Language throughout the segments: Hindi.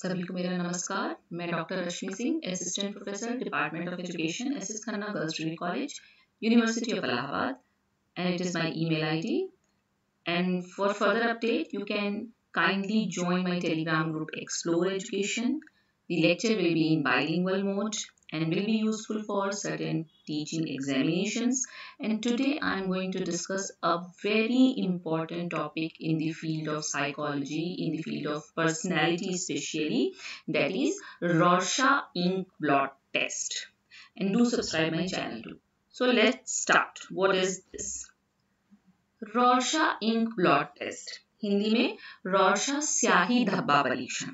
सभी को मेरा नमस्कार। मैं doctor Rashmi Singh assistant professor department of education S S Khanna girls dream college university of Allahabad and it is my email ID and for further update you can kindly join my Telegram group explore education the lecture will be in bilingual mode and will be useful for certain teaching examinations. And today I'm going to discuss a very important topic in the field of psychology, in the field of personality especially, that is Rorschach ink blot test. And do subscribe my channel too. So let's start. What is this? Rorschach ink blot test. Hindi में रोशा स्याही धब्बा परीक्षण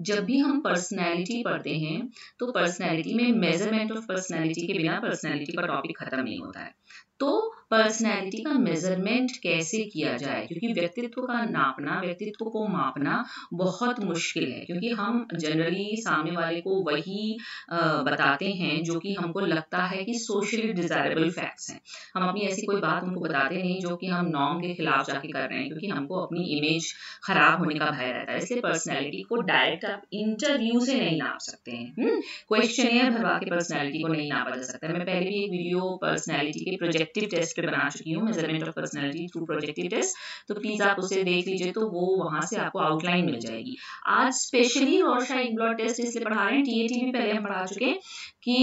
जब भी हम पर्सनैलिटी पढ़ते हैं तो पर्सनैलिटी में मेज़रमेंट ऑफ़ पर्सनैलिटी के बिना पर्सनैलिटी का टॉपिक खत्म नहीं होता है। तो पर्सनैलिटी का मेज़रमेंट कैसे किया जाए? क्योंकि व्यक्तित्व का नापना, व्यक्तित्व को मापना बहुत मुश्किल है। क्योंकि हम जनरली सामने वाले को वही बताते हैं जो कि हमको लगता है कि सोशली डिजायरेबल फैक्ट्स हैं। हम अपनी ऐसी कोई बात उनको बताते नहीं जो कि हम नॉर्म के खिलाफ जाके कर रहे हैं, क्योंकि हमको अपनी इमेज खराब होने का भय रहता है। इसलिए पर्सनैलिटी को डायरेक्ट आप इंटरव्यू से नहीं नाप सकते हैं। क्वेश्चन भरवा के पर्सनैलिटी को नहीं नापा जा सकता मैं पहले भी एक वीडियो पर्सनैलिटी के प्रोजेक्टिव टेस्ट पे बना चुकी हूँ measurement of personality through projective test तो प्लीज़ आप उसे देख लीजिए तो वो वहाँ से आपको आउटलाइन मिल जाएगी आज स्पेशली रोशाइन ब्लड टेस्ट इसलिए पढ़ा रहे हैं टीएटी भी पहले हम पढ़ा चुके कि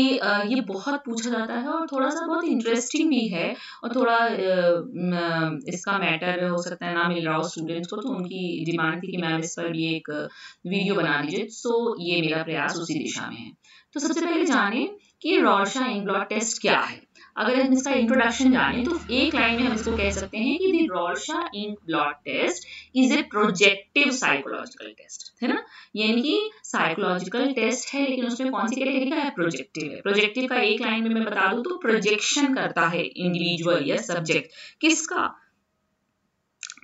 ये बहुत पूछा जाता है और थोड़ा सा बहुत इंटरेस्टिंग भी है और थोड़ा इसका मैटर हो सकता है ना मिल रहा हो स्टूडेंट्स को तो उनकी डिमांड थी कि मैम इस पर भी एक वीडियो बना दीजिए सो ये मेरा प्रयास उसी दिशा में है तो सबसे पहले जाने कि रोशा इंग्लॉट टेस्ट क्या है अगर हम इसका इंट्रोडक्शन जाने तो एक लाइन में हम इसको कह सकते हैं कि ink blot test is a projective psychological test है ना? यानी कि साइकोलॉजिकल टेस्ट है, लेकिन उसमें कौन सी कैटेगरी का है? प्रोजेक्टिव है। प्रोजेक्टिव का एक लाइन में मैं बता दूँ तो प्रोजेक्शन करता है इंडिविजुअल या सब्जेक्ट किसका?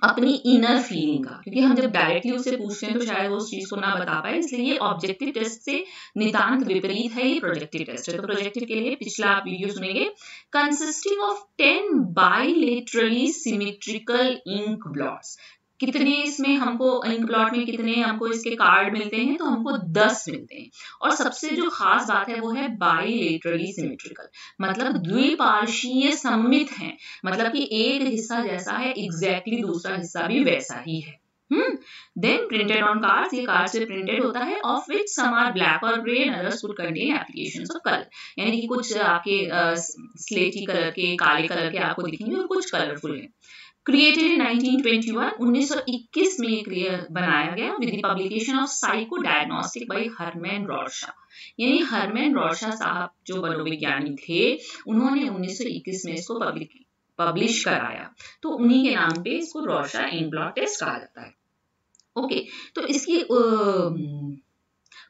अपनी इनर फीलिंग का। क्योंकि हम जब डायरेक्टली उससे पूछते हैं तो शायद वो उस चीज़ को ना बता पाए, इसलिए ऑब्जेक्टिव टेस्ट से नितांत विपरीत है, ये प्रोजेक्टिव टेस्ट है। तो प्रोजेक्टिव के लिए पिछला आप वीडियो सुनेंगे। Consisting of ten bilaterally symmetrical ink blots कितने इसमें हमको इंक प्लॉट में कितने हमको इसके कार्ड मिलते हैं तो हमको दस मिलते हैं। और सबसे जो खास बात है, वो है बाईलेटरली सिमेट्रिकल मतलब द्विपार्शीय सम्मित है। मतलब कि एक हिस्सा जैसा है एग्जैक्टली exactly दूसरा हिस्सा भी वैसा ही है। देन प्रिंटेड ऑन कार्ड्स ये कार्ड से प्रिंटेड होता है of which some are black और grey and others could contain applications of colour यानी कि कुछ आपके स्लेटी कलर के, काले कलर के आपको दिखेंगे और कुछ कलरफुल हैं। क्रिएटेड इन 1921 1921 में बनाया गया with publication of psycho diagnostic by Hermann Rorschach यानी हरमैन रॉर्शा साहब जो मनोविज्ञानी थे, उन्होंने 1921 में इसको पब्लिक, पब्लिश कराया। तो उन्हीं के नाम पे इसको रॉर्शा इन ब्लॉट टेस्ट कहा जाता है। ओके तो इसकी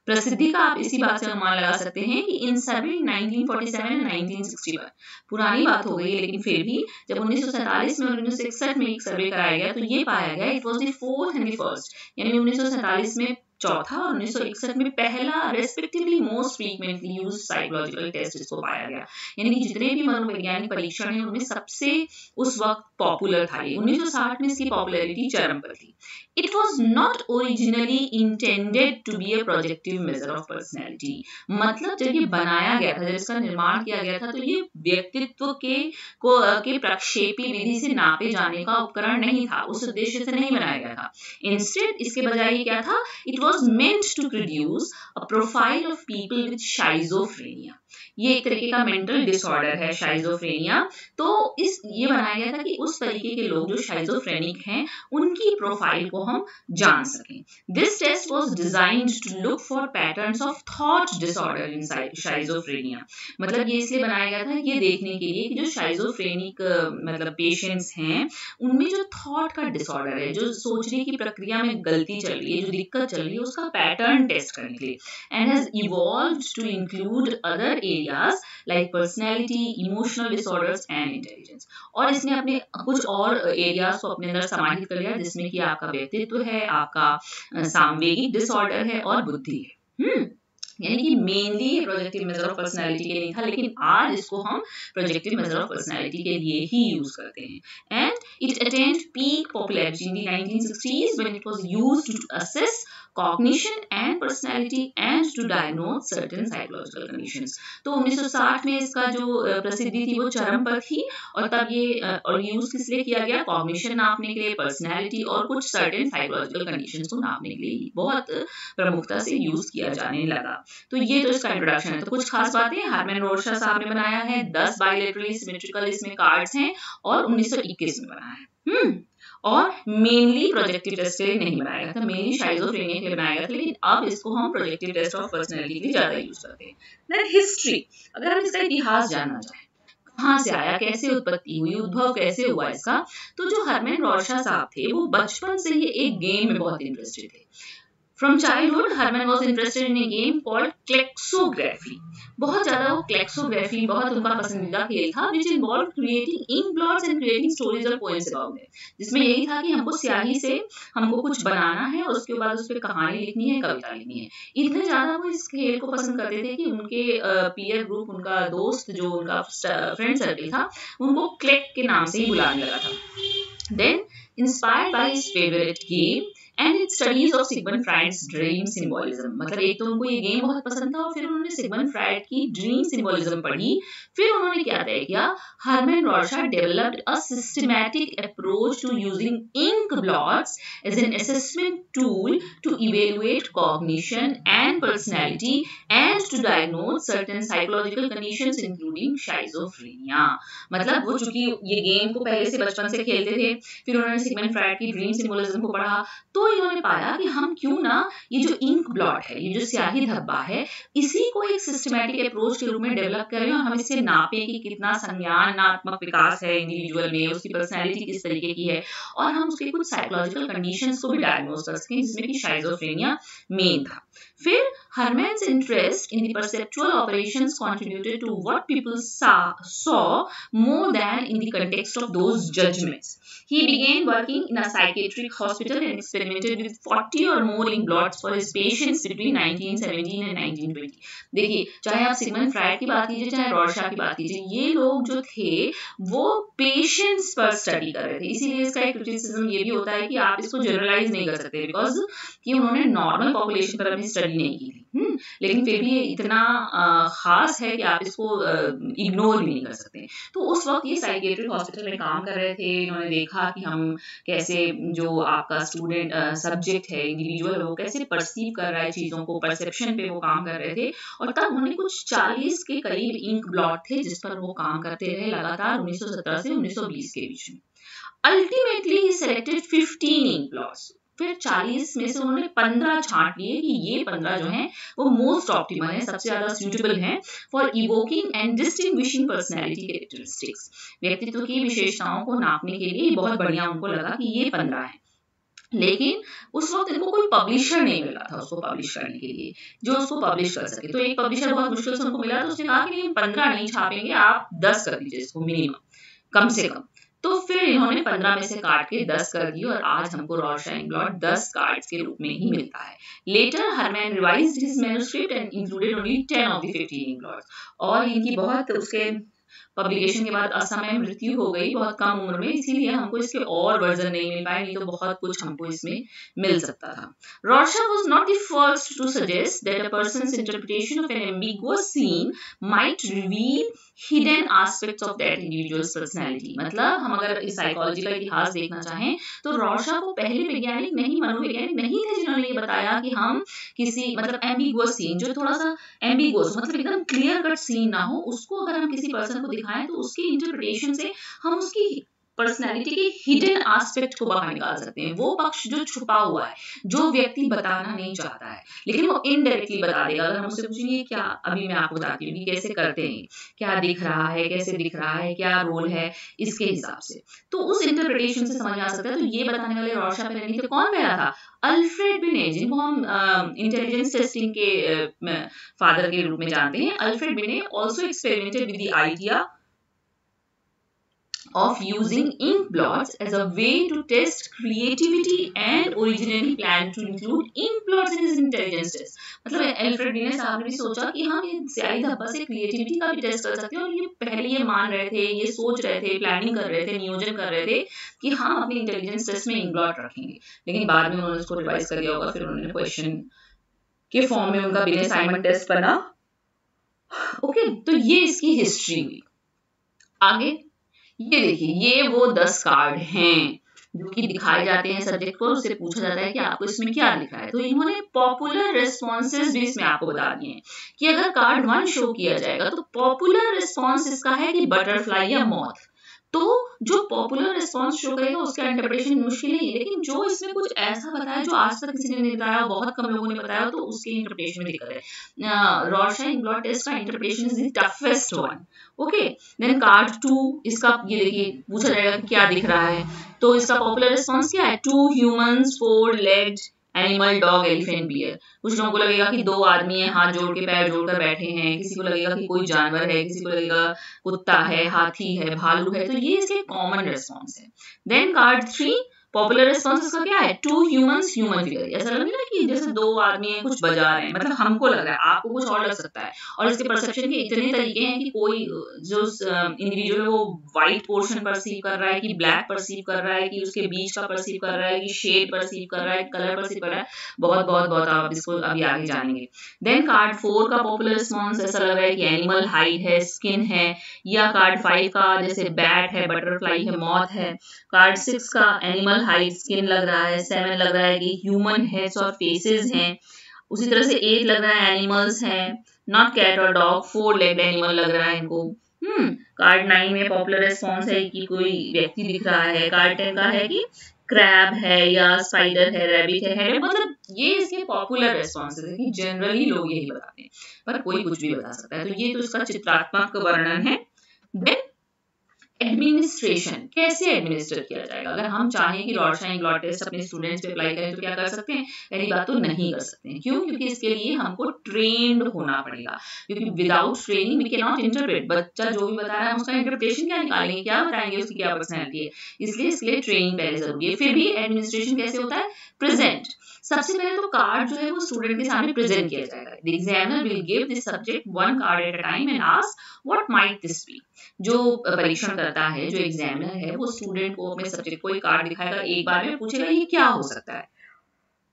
प्रसिद्धि का आप इसी बात से अनुमान लगा सकते हैं कि इन सभी 1947 1961 पुरानी बात हो गई, लेकिन फिर भी जब उन्नीस सौ सैंतालीस में और उन्नीस में एक सर्वे कराया गया तो ये पाया गया it was the fourth and first यानी उन्नीस सौ सैंतालीस में चौथा और उन्नीस सौ इकसठ में पहला respectively most frequently use psychological test इसको पाया गया। यानी कि जितने भी मनोवैज्ञानिक परीक्षण है, उनमें सबसे उस वक्त पॉपुलर था ये। 1960 में इसकी पॉपुलैरिटी चरम पर थी। It was not originally intended to be a projective measure of personality मतलब जब ये बनाया गया था, जब इसका निर्माण किया गया था तो ये व्यक्तित्व के को, के प्रक्षेपी विधि से नापे जाने का उपकरण नहीं था। उस उद्देश्य से नहीं बनाया गया था। इंस्टेड इसके बजाय क्या था? It was was meant to produce a profile of people with schizophrenia. ये एक तरीके का मेंटल डिसऑर्डर है शाइजोफ्रेनिया तो इस, ये बनाया गया था कि उस तरीके के लोग जो शाइजोफ्रेनिक हैं, उनकी प्रोफ़ाइल को हम जान सकें। This test was designed to look for patterns of thought disorder in schizophrenia मतलब ये इसलिए बनाया गया था ये देखने के लिए कि जो शाइजोफ्रेनिक मतलब पेशेंट्स हैं, उनमें जो थॉट का डिसऑर्डर है, जो सोचने की प्रक्रिया में गलती चल रही है, जो दिक्कत चल रही है, उसका पैटर्न टेस्ट करने के लिए। And has evolve to include other areas like personality emotional disorders and intelligence और इसने अपने कुछ और एरियाज़ को अपने अंदर समाहित कर लिया, जिसमें कि आपका व्यक्तित्व है, आपका सामवेगिक डिसऑर्डर है और बुद्धि है। हम्म। यानी कि mainly projective measure of personality के लिए था, लेकिन आज इसको हम प्रोजेक्टिव मेजर ऑफ़ पर्सनालिटी के लिए ही यूज़ करते हैं। And it attained peak popularity in the 1960s when it was used to assess cognition and personality and to diagnose certain psychological conditions. तो 1960 में इसका जो प्रसिद्धि थी वो चरम पर थी और तब ये और यूज़ किस लिए किया गया कॉग्निशन नापने के लिए पर्सनैलिटी और कुछ सर्टेन साइकोलॉजिकल कंडीशन को नापने के लिए बहुत प्रमुखता से यूज़ किया जाने लगा। तो ये तो इसका इंट्रोडक्शन है। तो कुछ खास बातें हारमैन रोशा साहब ने बनाया है। दस बायोलेटरली सिमेट्रिकल इसमें कार्ड्स हैं और 1921 में बनाया है। हम्म। और मेनली प्रोजेक्टिव टेस्ट के लिए नहीं बनाया गया था। मेनली शाइजोफ्रेनिया के लिए बनाया था, लेकिन अब इसको हम प्रोजेक्टिव टेस्ट ऑफ़ पर्सनैलिटी के लिए ज़्यादा यूज़ करते हैं। देन हिस्ट्री अगर हम इसका इतिहास जानना चाहें, कहाँ से आया, कैसे उत्पत्ति हुई, उद्भव कैसे हुआ इसका तो जो हरमैन रोशा साहब थे, वो बचपन से ही एक गेम में बहुत इंटरेस्टेड थे। From childhood, Herman was interested in a game called Klexography. बहुत ज़्यादा वो क्लेक्सोग्राफी बहुत उनका पसंदीदा खेल था which involve creating ink blots and creating stories और पोएम्स अबाउट इट जिसमें यही था कि हमको स्याही से हमको कुछ बनाना है और उसके बाद उस पर कहानी लिखनी है कविता लिखनी है। इतने ज़्यादा वो इस खेल को पसंद करते थे कि उनके पीयर ग्रुप उनका दोस्त जो उनका फ्रेंड सर्कल था उनको क्लेक के नाम से ही बुलाने लगा था। Then inspired by his favourite game and it studies of Sigmund Freud's dream symbolism मतलब एक तो उनको ये गेम बहुत पसंद था और फिर उन्होंने सिगमंड फ्राइड की ड्रीम सिंबोलिज्म पढ़ी। फिर उन्होंने क्या तय किया? Hermann Rorschach developed a systematic approach to using ink blots as an assessment tool to evaluate cognition and personality and to diagnose certain psychological conditions including schizophrenia मतलब वो चूँकि ये गेम को पहले से बचपन से खेलते थे। फिर उन्होंने सिगमंड फ्राइड की ड्रीम सिंबोलिज्म को पढ़ा। तो इन्होंने पाया कि हम क्यों ना ये जो इंक ब्लॉट है, ये जो स्याही धब्बा है, इसी को एक सिस्टमैटिक अप्रोच के रूप में डेवलप करें और हम इसे नापें कि कितना संज्ञानात्मक विकास है इंडिविजुअल में, उसकी पर्सनैलिटी किस तरीके की है और हम उसके कुछ साइकोलॉजिकल कंडीशन को भी डायग्नोज कर सकें, जिसमें कि शाइजोफ्रेनिया मेन था। फिर Herman's interest in the perceptual operations contributed to what people saw, saw more than in the context. He began working in a psychiatric hospital and experimented with 40 or more ink blots for his patients between 1917 and 1920. देखिए चाहे आप सिगमंड फ्राइड की बात कीजिए चाहे रॉडशा की बात कीजिए ये लोग जो थे वो पेशेंट्स पर स्टडी कर रहे थे इसीलिए इसका एक क्रिटिसिज्म ये भी होता है कि आप इसको जनरलाइज नहीं कर सकते बिकॉज़ कि उन्होंने नॉर्मल पॉपुलेशन पर अपनी स्टडी नहीं की थी हम्म। लेकिन फिर भी ये इतना खास है कि आप इसको इग्नोर भी नहीं कर सकते। तो उस वक्त ये साइकेट्रिक हॉस्पिटल में काम कर रहे थे, इन्होंने देखा कि हम कैसे, जो आपका स्टूडेंट सब्जेक्ट है इंडिविजुअल वो कैसे परसीव कर रहा है चीज़ों को परसेप्शन पे वो काम कर रहे थे। और तब उन्होंने कुछ चालीस के करीब इंक ब्लॉट थे, जिस पर वो काम करते रहे लगातार 1917 से 1920 के बीच में। अल्टीमेटली सेलेक्टेड 15 इंक ब्लॉट्स फिर 40 में से उन्होंने 15 छांट लिए कि ये 15 जो हैं, वो मोस्ट ऑप्टिमल है, सबसे ज़्यादा सूटेबल हैं for evoking and distinguishing personality characteristics व्यक्तित्व की विशेषताओं को नापने के लिए बहुत बढ़िया उनको लगा कि ये 15 है। लेकिन उस वक्त इनको कोई पब्लिशर नहीं मिला था उसको पब्लिश करने के लिए। जो उसको पब्लिश कर सके। तो एक पब्लिशर बहुत मुश्किल से उनको मिला तो उसने कहा कि पंद्रह नहीं छापेंगे, आप दस कर दीजिए इसको मिनिमम कम से कम। तो फिर इन्होंने पंद्रह में से काट के दस कर दी और आज हमको रोशन ब्लॉट दस कार्ड के रूप में ही मिलता है। Later Hermann revise his manuscript and included only ten of the fifteen blots और इनकी बहुत उसके पब्लिकेशन के बाद असमय मृत्यु हो गई, बहुत कम उम्र में, इसीलिए हमको इसके और वर्जन नहीं मिल पाए, नहीं तो बहुत कुछ हमको इसमें मिल सकता था। Rorschach was not the first to suggest that a person's interpretation of an ambiguous scene might reveal hidden aspects of that individual's personality. मतलब हम अगर इस साइकोलॉजी का इतिहास देखना चाहें तो रोशा को पहले वैज्ञानिक नहीं, मनोवैज्ञानिक नहीं थे जिन्होंने ये बताया कि हम किसी मतलब एम्बिगुअस सीन जो थोड़ा सा एम्बिगुअस मतलब एकदम क्लियर कट सीन ना हो, उसको अगर हम किसी पर्सन को दिखाएँ तो उसकी इंटरप्रिटेशन से हम उसकी पर्सनैलिटी के हिडन एस्पेक्ट को बाहर निकाल सकते हैं। वो पक्ष जो छुपा हुआ है, जो व्यक्ति बताना नहीं चाहता है, लेकिन वो इनडायरेक्टली बता देगा। अगर हम उससे पूछेंगे, क्या अभी मैं आपको बताती हूँ कैसे करते हैं? क्या दिख रहा है? कैसे दिख रहा है? क्या रोल है? इसके हिसाब से। तो उस इंटरप्रिटेशन से समझ आ सकता है। तो ये बताने वाले रोशा पेरेनी तो कौन पहला था? अल्फ्रेड बिने जिनको हम इंटेलिजेंस टेस्टिंग के फादर के रूप में जानते हैं। Alfred Binet also experimented with the idea of using ink blots as a way to test creativity and originally planned to include ink blots in his intelligence test मतलब एल्फ्रेड ने साहब ने सोचा कि हम ये स्याही धब्बा से क्रिएटिविटी का भी टेस्ट कर सकते हैं। और ये पहले ये मान रहे थे, ये सोच रहे थे प्लानिंग कर रहे थे, नियोजन कर रहे थे कि हम अपनी इंटेलिजेंस टेस्ट में इंक ब्लॉट रखेंगे। लेकिन बाद में उन्होंने उसको रिवाइज कर दिया होगा, फिर उन्होंने क्वेश्चन के फॉर्म में उनका बिना असाइनमेंट टेस्ट बना। ओके तो ये इसकी हिस्ट्री हुई। आगे? ये देखिए, ये वो दस कार्ड हैं जो कि दिखाए जाते हैं सब्जेक्ट को उससे पूछा जाता है कि आपको इसमें क्या लिखा है। तो इन्होंने पॉपुलर रेस्पॉन्सेज भी इसमें आपको बता दिए हैं कि अगर कार्ड वन शो किया जाएगा तो पॉपुलर रिस्पॉन्स इसका है कि बटरफ्लाई या मॉथ तो जो पॉपुलर रिस्पॉन्स शो करेगा, उसका इंटरप्रिटेशन मुश्किल नहीं है। लेकिन जो इसमें कुछ ऐसा बताया, जो आज तक किसी ने नहीं बताया, बहुत कम लोगों ने बताया तो उसके इंटरप्रिटेशन में दिक्कत है। रॉशाइन ब्लॉट टेस्ट का interpretation is the toughest one okay then card two इसका ये देखिए, पूछा जाएगा क्या दिख रहा है। तो इसका पॉपुलर रिस्पॉन्स क्या है? Two humans four legged animal dog elephant भी है कुछ लोगों को लगेगा कि दो आदमी है, हाथ जोड़ के, पैर जोड़कर बैठे हैं। किसी को लगेगा कि कोई जानवर है, किसी को लगेगा कुत्ता है, हाथी है, भालू है। तो ये इसके कॉमन रेस्पॉन्स है। Then card three popular response इसका क्या है? टू ह्यूमंस ह्यूमन फिगर ऐसा लग रहा है कि जैसे दो आदमी है, कुछ बजा रहे हैं। मतलब हमको लग रहा है, आपको कुछ और लग सकता है। और इसके परसेप्शन के इतने तरीके हैं कि कोई जो इंडिविजुअल वो व्हाइट पोर्शन परसीव कर रहा है, कि ब्लैक परसीव कर रहा है, कि उसके बीच का परसीव कर रहा है, कि शेड परसीव कर रहा है कलर परसीव कर रहा है। बहुत बहुत बहुत आप इसको अभी आगे जानेंगे। देन कार्ड फोर का पॉपुलर रिस्पॉन्स ऐसा लग रहा है कि एनिमल हाइट है स्किन है, या कार्ड फाइव का जैसे बैट है बटरफ्लाई है मॉथ है। कार्ड सिक्स का एनिमल नॉर्मल हाइट स्किन लग रहा है सेवन लग रहा है कि ह्यूमन हेड्स और फेसेस हैं। उसी तरह से एट लग रहा है एनिमल्स हैं। नॉट कैट और डॉग फोर लेग एनिमल लग रहा है इनको। हम्म कार्ड नाइन में पॉपुलर रिस्पॉन्स है कि कोई व्यक्ति दिख रहा है कार्ड टेन का है कि क्रैब है या स्पाइडर है रैबिट है, है। मतलब ये इसके पॉपुलर रिस्पॉन्सेज है कि जनरली लोग यही बताते हैं पर कोई कुछ भी बता सकता है। तो ये तो इसका चित्रात्मक वर्णन है। देन एडमिनिस्ट्रेशन कैसे एडमिनिस्टर किया जाएगा? अगर हम चाहें कि लॉर्ड शाइन लॉर्ड टेस्ट अपने स्टूडेंट्स पे अप्लाई करें तो क्या कर सकते हैं? पहली बात तो नहीं कर सकते हैं। क्यों? क्योंकि इसके लिए हमको ट्रेंड होना पड़ेगा। क्योंकि without training we can not interpret बच्चा जो भी बता रहा है उसका इंटरप्रिटेशन क्या निकालेंगे? क्या बताएँगे? उसकी क्या पर्सनैलिटी है? इसलिए इसके लिए ट्रेनिंग पहले ज़रूरी है। फिर भी एडमिनिस्ट्रेशन कैसे होता है? प्रेजेंट सबसे पहले तो कार्ड जो है वो स्टूडेंट के सामने प्रेजेंट किया जाएगा। The examiner will give this subject one card at a time and ask what might this be जो परीक्षण करता है, जो एग्जामिनर है, वो स्टूडेंट को अपने सब्जेक्ट को एक कार्ड दिखाएगा, एक बार में पूछेगा, ये क्या हो सकता है?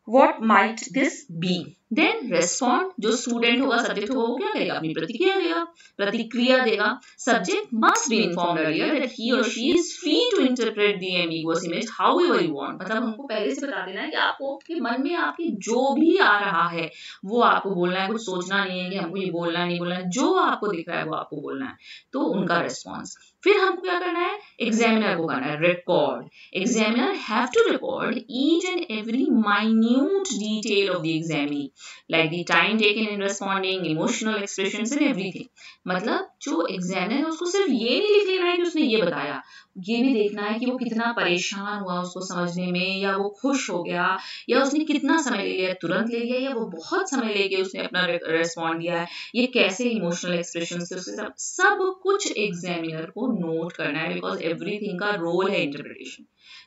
What might this be? Then respond जो स्टूडेंट होगा सब्जेक्ट होगा क्या करेगा? अपनी प्रतिक्रिया देगा प्रतिक्रिया देगा। Subject must be informed earlier that he or she is free to interpret the ambiguous image however you want. मतलब हमको पहले से बता देना है कि आपको, के मन में आपके जो भी आ रहा है, वो आपको बोलना है, कुछ सोचना नहीं है कि हमको ये बोलना नहीं बोलना है, जो आपको दिख रहा है, वो आपको बोलना है। तो उनका रेस्पॉन्स फिर हमको क्या करना है? एग्जामिनर को करना है record examiner have to record each and every minute detail of the examinee like the time taken in responding emotional expressions and everything मतलब जो एग्जामिनर है, उसको सिर्फ़ ये नहीं लिख लेना है कि उसने ये बताया। ये भी देखना है कि वो कितना परेशान हुआ उसको समझने में, या वो खुश हो गया, या उसने कितना समय ले लिया, तुरंत ले लिया या वो बहुत समय लेके उसने अपना रेस्पॉन्ड दिया है। ये कैसे इमोशनल एक्सप्रेशन से उसके सब सब कुछ एग्जामिनर को नोट करना है बिकॉज़ एवरीथिंग का रोल है interpretation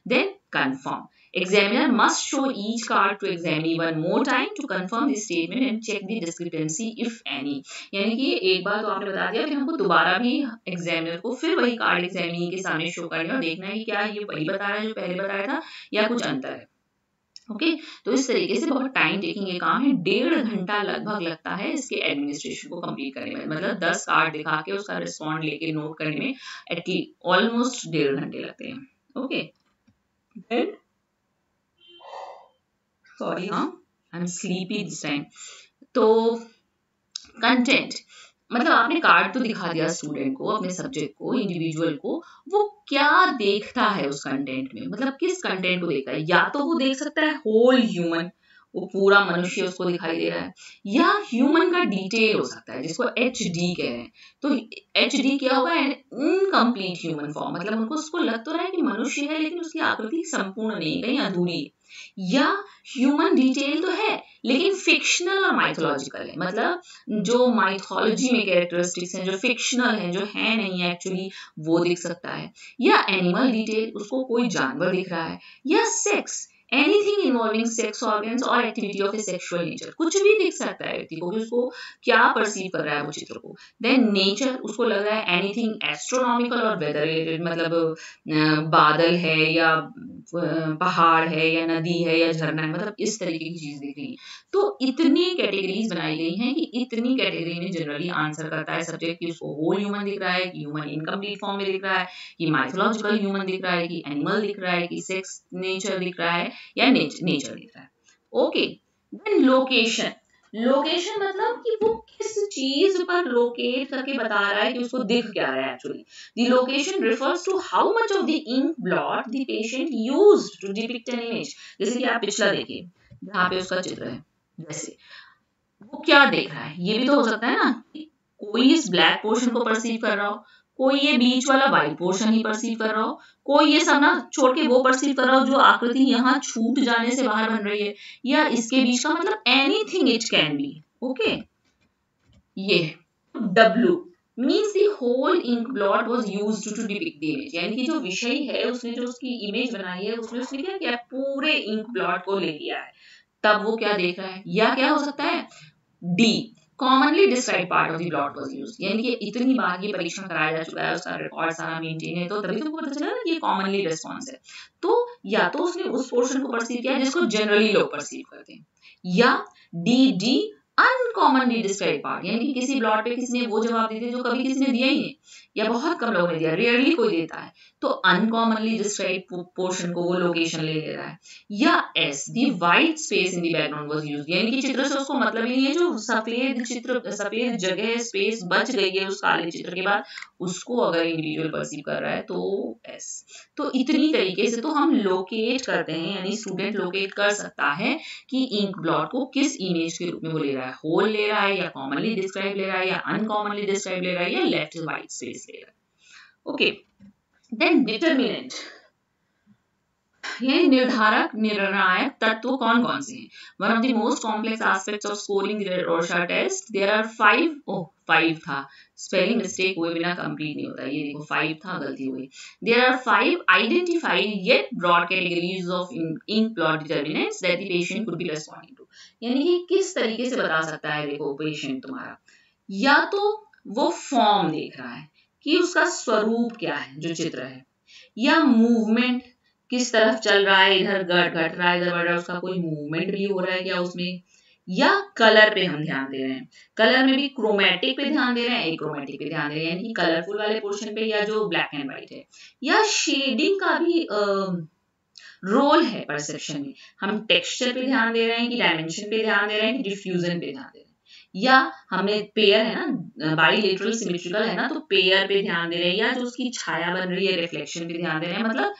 then confirm Examiner must show each card to examine one more time to confirm the statement and check the discrepancy, if any. यानी कि एक बार तो आपने बता दिया फिर हमको दोबारा भी एग्जामिनर को फिर वही कार्ड एग्जामिनी के सामने शो करना है और देखना है कि क्या ये वही बता रहा है जो पहले बताया था या कुछ अंतर है ओके okay? तो इस तरीके से बहुत टाइम टेकिंग ये काम है डेढ़ घंटा लगभग लगता है इसके एडमिनिस्ट्रेशन को कंप्लीट करने में मतलब दस कार्ड दिखा के उसका रिस्पॉन्ड लेके नोट करने में एटलीस्ट ऑलमोस्ट डेढ़ घंटे लगते हैं ओके okay? सॉरी हाँ I am sleepy this time तो कंटेंट मतलब आपने कार्ड तो दिखा दिया स्टूडेंट को, अपने सब्जेक्ट को इंडिविजुअल को, वो क्या देखता है उस कंटेंट में? मतलब किस कंटेंट को देखता है? या तो वो देख सकता है होल ह्यूमन वो पूरा मनुष्य उसको दिखाई दे रहा है। या ह्यूमन का डिटेल हो सकता है, जिसको एच डी कह रहे हैं। तो एच डी क्या होगा इनकम्प्लीट ह्यूमन फॉर्म मतलब उनको, उसको लग तो रहा है कि मनुष्य है, लेकिन उसकी आकृति संपूर्ण नहीं, कहीं अधूरी है। या ह्यूमन डिटेल तो है, लेकिन फिक्शनल और माइथोलॉजिकल है। मतलब जो माइथोलॉजी में कैरेक्टरिस्टिक्स हैं, जो फिक्शनल हैं, जो है नहीं है एक्चुअली वो दिख सकता है। या एनिमल डिटेल उसको कोई जानवर दिख रहा है। या sex anything involving sex organs और activity of a sexual nature कुछ भी देख सकता है व्यक्ति को उसको क्या परसीव कर रहा है वो चित्र को। देन नेचर उसको लग रहा है एनीथिंग एस्ट्रोनॉमिकल और वेदर रिलेटेड मतलब बादल है या पहाड़ है या नदी है या झरना है मतलब इस तरीके की चीज़ दिख रही है। तो इतनी कैटेगरीज बनाई गई हैं कि इतनी कैटेगरी में जनरली आंसर करता है सब्जेक्ट कि उसको होल ह्यूमन दिख रहा है, कि ह्यूमन इनकम्प्लीट फॉर्म में दिख रहा है, कि माइथोलॉजिकल ह्यूमन दिख रहा है, कि एनिमल दिख रहा है, कि सेक्स नेचर दिख रहा है। या नेचर दिख रहा है। ओके देन लोकेशन लोकेशन मतलब कि वो किस चीज़ पर लोकेट करके बता रहा है कि उसको दिख क्या रहा है actually the location refers to how much of the ink blot the patient used to depict an image जैसे कि आप पिछला देखिए जहाँ पे उसका चित्र है जैसे वो क्या देख रहा है? ये भी तो हो सकता है ना कोई इस ब्लैक पोर्शन को परसीव कर रहा हो। कोई ये बीच वाला व्हाइट पोर्शन ही परसीव कर रहा हो, कोई ये सब ना छोड़ के वो परसीव कर रहा हो जो आकृति यहाँ छूट जाने से बाहर बन रही है, या इसके बीच का मतलब anything it can be okay ये W means the whole ink blot was use to depict the image यानी कि जो विषय है, उसने जो उसकी इमेज बनाई है उसमें उसने क्या किया, पूरे इंक ब्लॉट को ले लिया है। तब वो क्या देख रहा है? या क्या हो सकता है? D commonly describe part of the blot was used यानी कि इतनी बार ये परीक्षण कराया जा चुका है उसका रिकॉर्ड सारा मेंटेन है तो तभी तो पता चला ना कि ये कॉमनली रिस्पॉन्स है। तो या तो उसने उस पोर्शन को परसीव किया जिसको जनरली लोग परसीव करते हैं। या D D uncommonly describe part यानी कि किसी ब्लॉट पे किसी ने वो जवाब दिए जो कभी किसी ने दिया ही नहीं। या बहुत कम लोगों ने दिया रेयरली कोई देता है। तो अनकॉमनली डिस्क्राइब पोर्शन को वो लोकेशन ले ले रहा है। या S the white space in the background was used यानी कि चित्र से उसको मतलब ही नहीं है जो सफ़ेद चित्र, सफ़ेद जगह स्पेस बच गई है उस काले चित्र के बाद, उसको अगर इंडिविजुअल परसीव कर रहा है तो एस तो इतनी तरीके से तो हम लोकेट करते हैं, यानी स्टूडेंट लोकेट कर सकता है कि इंक ब्लॉट को किस इमेज के रूप में वो ले रहा है। होल ले रहा है या कॉमनली डिस्क्राइब ले रहा है या अनकॉमनली डिस्क्राइब ले रहा है या लेफ़्ट वाइट स्पेस रहा है ओके देन डिटर्मिनेंट ये निर्धारक निर्णायक तत्व कौन कौन से हैं one of the most complex aspects of scoring Rorschach test there are five oh five था स्पेलिंग मिस्टेक हुए बिना कंप्लीट नहीं होता ये देखो फाइव था गलती हुई there are five identified yet broad categories of ink blot determinants that the patient could be responding to यानी कि किस तरीके से बता सकता है देखो पेशेंट तुम्हारा या तो वो फॉर्म देख रहा है कि उसका स्वरूप क्या है, जो चित्र है। या मूवमेंट किस तरफ़ चल रहा है, इधर घट घट रहा है, इधर बढ़ रहा है, उसका कोई मूवमेंट भी हो रहा है क्या उसमें? या कलर पे हम ध्यान दे रहे हैं। कलर में भी क्रोमेटिक पे ध्यान दे रहे हैं क्रोमेटिक पे ध्यान दे रहे हैं, यानी कलरफुल वाले पोर्शन पे या जो ब्लैक एंड व्हाइट है। या शेडिंग का भी रोल है परसेप्शन में। हम टेक्सचर पे ध्यान दे रहे हैं कि डायमेंशन पे ध्यान दे रहे हैं कि डिफ्यूजन पे ध्यान दे रहे हैं। या हमने पेयर है ना बाईलेटरल सिमेट्रिकल है ना तो पेयर पे ध्यान दे रहे हैं या जो उसकी छाया बन रही है रिफ्लेक्शन पे ध्यान दे रहे हैं मतलब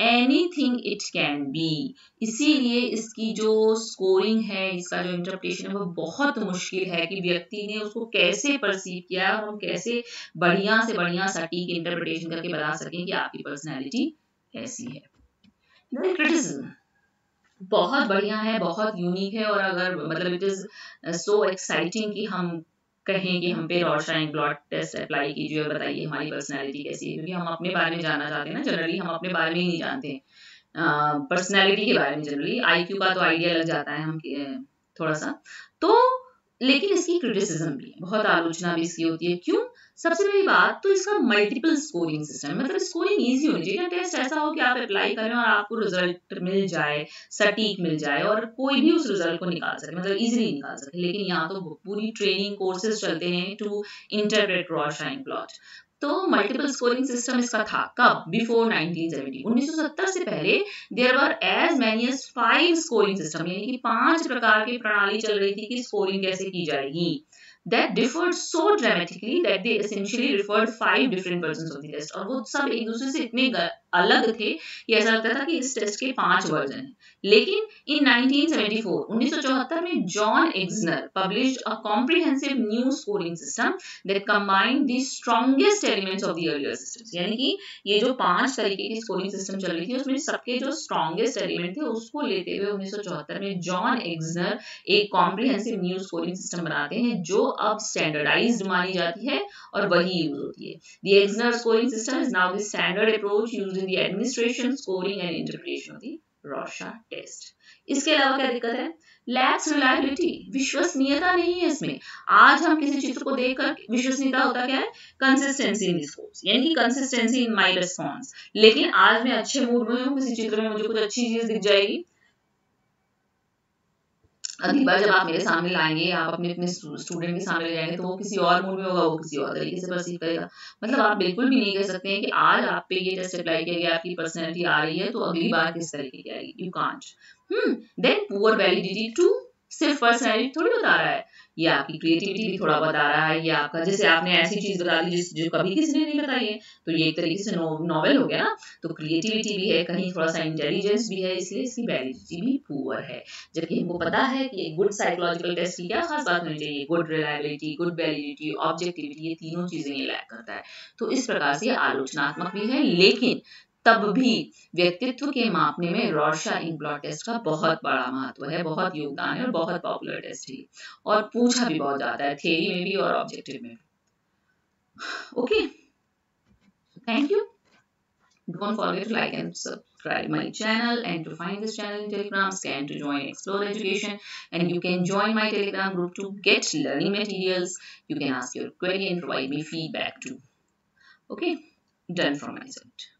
एनीथिंग इट कैन बी इसीलिए इसकी जो स्कोरिंग है, इसका जो इंटरप्रिटेशन है, वो बहुत मुश्किल है कि व्यक्ति ने उसको कैसे परसीव किया और हम कैसे बढ़िया से बढ़िया सटीक इंटरप्रिटेशन करके बता सकें कि आपकी पर्सनैलिटी कैसी है। क्रिटिसिज्म बहुत बढ़िया है, बहुत यूनिक है और अगर मतलब इट इज़ सो एक्साइटिंग कि हम कहें कि हम पे रोशन ब्लॉट टेस्ट अप्लाई कीजिए और बताइए हमारी पर्सनैलिटी कैसी है, क्योंकि हम अपने बारे में जानना चाहते हैं ना जनरली हम अपने बारे में ही नहीं जानते। पर्सनैलिटी के बारे में जनरली आईक्यू का तो आइडिया लग जाता है हम थोड़ा सा। तो लेकिन इसकी क्रिटिसिज्म भी है। बहुत आलोचना भी इसकी होती है। क्यों? सबसे पहली बात तो इसका मल्टीपल स्कोरिंग सिस्टम मतलब स्कोरिंग इजी होनी चाहिए। टेस्ट ऐसा हो कि आप अप्लाई करें और आपको रिज़ल्ट मिल जाए, सटीक मिल जाए और कोई भी उस रिज़ल्ट को निकाल सके मतलब इजीली निकाल सके। लेकिन यहाँ तो पूरी ट्रेनिंग कोर्सेज चलते हैं to interpret Rorschach blot तो मल्टीपल स्कोरिंग सिस्टम इसका था। कब? बिफोर 1970 1970 से पहले there were as many five scoring system यानी कि पाँच प्रकार की प्रणाली चल रही थी कि स्कोरिंग कैसे की जाएगी। That differed so dramatically that they essentially referred five different versions of the test और वो सब एक दूसरे से इतने अलग थे, ये ऐसा लगता था कि इस टेस्ट के पाँच वर्जन हैं। लेकिन इन 1974 1974 में John Exner published a comprehensive new scoring system that combined the strongest elements of the earlier systems यानी कि ये जो पाँच तरीके की स्कोरिंग सिस्टम चल रही थी, उसमें सबके जो स्ट्रॉन्गेस्ट एलिमेंट थे, उसको लेते हुए 1974 में जॉन एक्सनर एक कॉम्प्रिहेंसिव न्यू स्कोरिंग सिस्टम बनाते हैं, जो अब स्टैंडर्डाइज्ड मानी जाती है और वही यूज़ होती है। The Exner scoring system is now the standard approach used in the administration scoring and interpretation of the Rorschach test इसके अलावा क्या दिक्कत है? लैक्स रिलायबिलिटी विश्वसनीयता नहीं है इसमें। आज हम किसी चित्र को देखकर विश्वसनीयता होता क्या है? कंसिस्टेंसी इन स्कोर्स यानी कंसिस्टेंसी इन माय रिस्पांस लेकिन आज मैं अच्छे मूड में हूँ, किसी चित्र में मुझे कुछ अच्छी चीज़ दिख जाएगी। अगली बार जब आप मेरे सामने लाएँगे, आप अपने अपने स्टूडेंट के सामने जाएँगे तो वो किसी और मूड में होगा, वो किसी और तरीके से परसीव करेगा। मतलब आप बिल्कुल भी नहीं कह सकते हैं कि आज आप पे ये टेस्ट अप्लाई किया गया, आपकी पर्सनैलिटी आ रही है तो अगली बार किस तरीके की आएगी? You can't hmm then poor validity to सिर्फ़ पर्सनैलिटी थोड़ी बता रहा है। ये आपकी क्रिएटिविटी भी थोड़ा बता रहा है, ये आपका, जैसे आपने ऐसी चीज़ बता दी जिस, जो कभी किसी ने नहीं बताई है तो ये एक तरीके से नॉवल हो गया ना तो क्रिएटिविटी भी है, कहीं थोड़ा सा इंटेलिजेंस भी है, इसलिए इसकी वैलिडिटी भी पुअर है। जबकि हमको पता है कि गुड साइकोलॉजिकल टेस्ट की क्या खास बात होनी चाहिए good reliability good validity objectivity ये तीनों चीज़ें ये लैक करता है। तो इस प्रकार से आलोचनात्मक भी है, लेकिन तब भी व्यक्तित्व के मापने में रोशा इंक ब्लॉट टेस्ट का बहुत बड़ा महत्व है, बहुत योगदान है और बहुत पॉपुलर टेस्ट है और पूछा भी बहुत ज़्यादा है थेरी में भी और ऑब्जेक्टिव में okay thank you don't forget to like and subscribe my channel and to find this channel in Telegram scan to join Explore Education and you can join my Telegram group to get learning materials you can ask your query and provide me feedback too okay done from my side